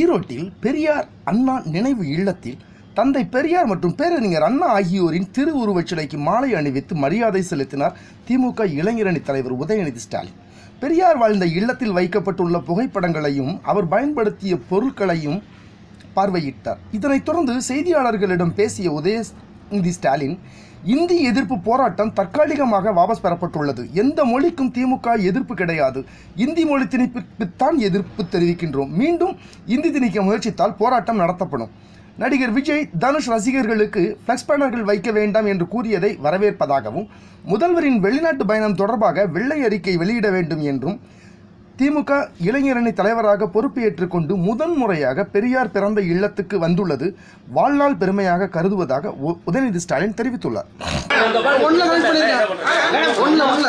ஈரோட்டில் பெரியார் அண்ணா நினைவு இல்லத்தில் தந்தை பெரியார் மற்றும் பேரறிஞர் அண்ணா ஆகியோரின் திருவுருவச் சிலைக்கு மாலை அணிவித்து மரியாதை செலுத்தினார் திமுக இளைஞரணி தலைவர் உதயநிதி ஸ்டாலின். பெரியார் வாழ்ந்த இல்லத்தில் வைக்கப்பட்டுள்ள புகைப்படங்களையும் அவர் பயன்படுத்திய பொருட்களையும் பார்வையிட்டார். இதனைத் தொடர்ந்து செய்தியாளர்களிடம் பேசிய உதயநிதி ஸ்டாலின் இந்தி எதிர்ப்பு போராட்டம் தற்காலிகமாக வாபஸ் பெறப்பட்டுள்ளது. எந்த மொழிக்கும் திமுக எதிர்ப்பு கிடையாது. இந்தி மொழி திணிப்புக்குத்தான் எதிர்ப்பு தெரிவிக்கின்றோம். மீண்டும் இந்தி திணிக்க முயற்சித்தால் போராட்டம் நடத்தப்படும். நடிகர் விஜய் தனுஷ் ரசிகர்களுக்கு ஃப்ளெக்ஸ் பேனர்கள் வைக்க வேண்டாம் என்று கூறியதை வரவேற்பதாகவும் முதல்வரின் வெளிநாட்டு பயணம் தொடர்பாக வெள்ளை அறிக்கை வெளியிட வேண்டும் என்றும் திமுக இளைஞரணி தலைவராக பொறுப்பேற்றுக் கொண்டு முதன்முறையாக பெரியார் பிறந்த இல்லத்துக்கு வந்துள்ளது. வாழ்நாள் பெருமையாக கருதுவதாக உ- உதயநிதி ஸ்டாலின் தெரிவித்துள்ளார். ஒண்ணுல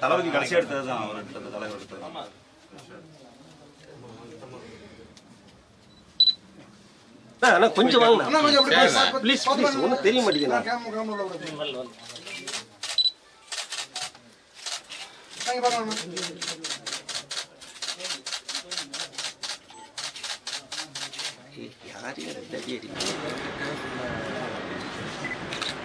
தளபதி கடைசி எடுத்தது தான் அவர் எடுத்தது தலைவர் எடுத்தது. அண்ணா கொஞ்சம் வாங்க. அண்ணா கொஞ்சம் அப்படி பாத்து, பாத்து, ப்ளீஸ். ஒன்றும் தெரிய மாட்டேங்குது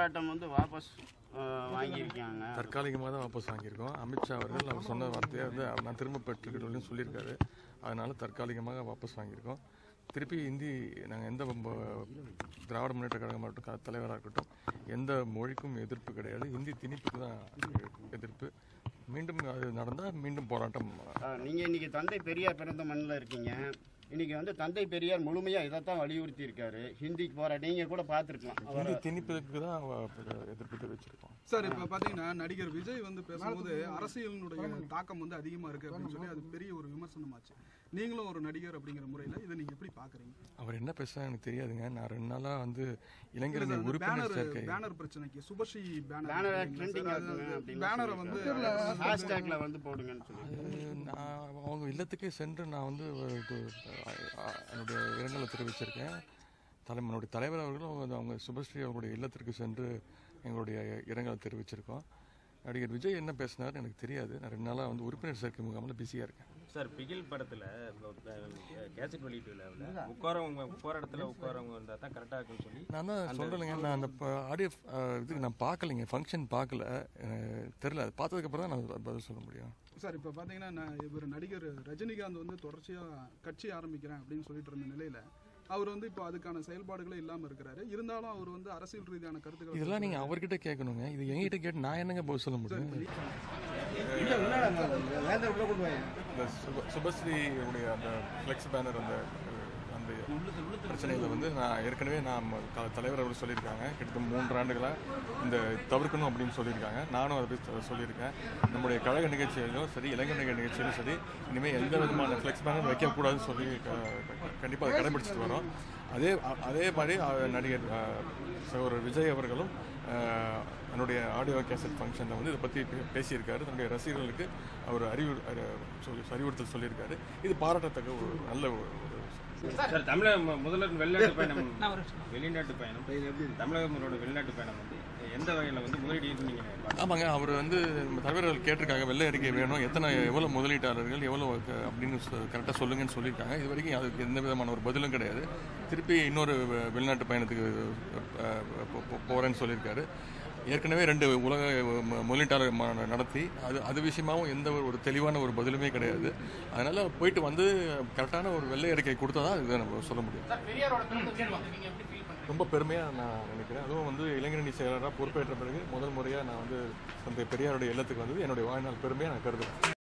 போராட்டம் வந்து வாபஸ் வாங்கியிருக்காங்க. தற்காலிகமாக தான் வாபஸ் வாங்கியிருக்கோம். அமித்ஷா அவர்கள் அவர் சொன்ன வார்த்தையை வந்து நான் திரும்ப பெற்றுக்கிட்டோம்னு சொல்லியிருக்காரு. அதனால தற்காலிகமாக வாபஸ் வாங்கியிருக்கோம். திருப்பி இந்தி நாங்கள் எந்த திராவிட முன்னேற்ற கழகம் மட்டும் க- தலைவராக இருக்கட்டும் எந்த மொழிக்கும் எதிர்ப்பு கிடையாது. இந்தி திணிப்புக்கு தான் எதிர்ப்பு. மீண்டும் அது நடந்தால் மீண்டும் போராட்டம். அஹ், நீங்க இன்னைக்கு தந்தை பெரியார் பிறந்த மண்ணில் இருக்கீங்க. இன்னைக்கு வந்து தந்தை பெரியார் முழுமையா இதைத்தான் வலியுறுத்தி இருக்காரு ஹிந்திக்கு போற நீங்க கூட பார்த்துருக்கலாம். அவர் இந்தி திணிப்புக்கு தான் எதிர்ப்பு தெரிவிச்சிருக்கோம். சார் இப்போ பார்த்தீங்கன்னா நடிகர் விஜய் வந்து பேசும்போது அரசியலினுடைய தாக்கம் வந்து அதிகமாக இருக்கு அப்படின்னு சொல்லி அது பெரிய ஒரு விமர்சனமாச்சு. நீங்களும் ஒரு நடிகர் அப்படிங்கிற முறையில் இதை நீங்கள் எப்படி பார்க்குறீங்க அவர் என்ன பேசுறா எனக்கு தெரியாதுங்க. நான் ரெண்டு நாளாக வந்து இளைஞரணி உறுப்பினர் பேனர் சேர்க்கை. பேனர் பிரச்சனைக்கு சுபஸ்ரீ பேனர் பேனரை வந்து ஹேஷ்டேக்ல வந்து போடுங்கன்னு சொல்லி நான் அவங்க இல்லத்துக்கே சென்று நான் வந்து என்னுடைய இரங்கலை தெரிவிச்சிருக்கேன். தலை தலைவர் அவர்களும் அவங்க- சுபஸ்ரீ அவர்களுடைய இல்லத்திற்கு சென்று எங்களுடைய இரங்கலை தெரிவிச்சிருக்கோம். நடிகர் விஜய் என்ன பேசினார் எனக்கு தெரியாது. நான் ரெண்டு நாளாக வந்து உறுப்பினர் சேர்க்கை முகாமில் பிஸியாக இருக்கேன். சார் பிகில் படத்துல கேசட் வெளியீட்டு விழாவில் உட்காரவங்க போற இடத்துல உட்காரவங்க இருந்தா தான் கரெக்டா இருக்குன்னு சொல்லி நான் தான் சொல்கிறேங்க நான் அந்த ஆடியோ இதுக்கு நான் பார்க்கலைங்க. ஃபங்க்ஷன் பார்க்கல. தெரில அது பார்த்ததுக்கப்புறம் தான் நான் பதில் சொல்ல முடியும். சார் இப்போ பார்த்தீங்கன்னா நான் இவர் நடிகர் ரஜினிகாந்த் வந்து தொடர்ச்சியாக கட்சி ஆரம்பிக்கிறேன் அப்படின்னு சொல்லிட்டு இருந்த நிலையில் அவர் வந்து இப்போ அதுக்கான செயல்பாடுகளே இல்லாமல் இருக்கிறாரு. இருந்தாலும் அவர் வந்து அரசியல் ரீதியான கருத்துக்கள் இதெல்லாம் நீங்கள் அவர்கிட்ட கேட்கணுங்க. இது என்கிட்ட கேட்டு நான் என்னங்க பதில் சொல்ல முடியும்? இந்த சுப சுபஸ்ரீ உடைய அந்த ஃப்ளெக்ஸ் பேனர் அந்த அந்த பிரச்சனையில் வந்து நான் ஏற்கனவே நான் க தலைவர் அவர்கள் சொல்லியிருக்காங்க. கிட்டத்தட்ட மூன்று ஆண்டுகளாக இந்த தவிர்க்கணும் அப்படின்னு சொல்லியிருக்காங்க. நானும் அதை பற்றி சொல்லியிருக்கேன். நம்முடைய கழக நிகழ்ச்சியிலும் சரி இளைஞர் நிகழ்ச்சியிலும் சரி இனிமேல் எந்த விதமான ஃப்ளெக்ஸ் பேனர் வைக்கக்கூடாதுன்னு சொல்லி கண்டிப்பாக அதை கடைபிடிச்சிட்டு வரோம். அதே அதே மாதிரி நடிகர் அஹ், சகோதரர் விஜய் அவர்களும் தன்னுடைய ஆடியோ கேசட் ஃபங்க்ஷனில் வந்து இதை பற்றி பே- பேசியிருக்காரு. தன்னுடைய ரசிகர்களுக்கு அவர் அறிவு அறி- சொல்லி அறிவுறுத்தல் சொல்லியிருக்காரு. இது பாராட்டத்தக்க ஒரு நல்ல ஒரு சார் தமிழக முதல்வர் வெளிநாட்டு பயணம் வெளிநாட்டு பயணம். தமிழக முதலோட வெளிநாட்டு பயணம் வந்து எந்த வகையில் வந்து முதலீடு நீங்க பார்க்கறீங்க? ஆமாங்க அவர் வந்து நம்ம தலைவர்கள் கேட்டிருக்காங்க வெள்ளை அறிக்கை வேணும் எத்தனை எவ்வளோ முதலீட்டாளர்கள் எவ்வளோ அப்படின்னு கரெக்டாக சொல்லுங்கன்னு சொல்லியிருக்காங்க. இது வரைக்கும் அதுக்கு எந்த விதமான ஒரு பதிலும் கிடையாது. திருப்பி இன்னொரு வெளிநாட்டு பயணத்துக்கு அஹ், போ- போ- போறேன்னு சொல்லியிருக்காரு. ஏற்கனவே ரெண்டு உலக முதலீட்டாளர் நடத்தி அது அது விஷயமாவும் எந்த ஒரு- தெளிவான ஒரு பதிலுமே கிடையாது. அதனால போயிட்டு வந்து கரெக்டான ஒரு வெள்ளை அறிக்கை கொடுத்தா தான் இதை நம்ம சொல்ல முடியும். ரொம்ப பெருமையாக நான் நினைக்கிறேன். அதுவும் வந்து இளைஞரணி செயலராக பொறுப்பேற்ற பிறகு முதல் முறையாக நான் வந்து அந்த பெரியாருடைய இல்லத்துக்கு வந்தது. என்னுடைய வாழ்நாள் பெருமையாக நான் கருதுறேன்.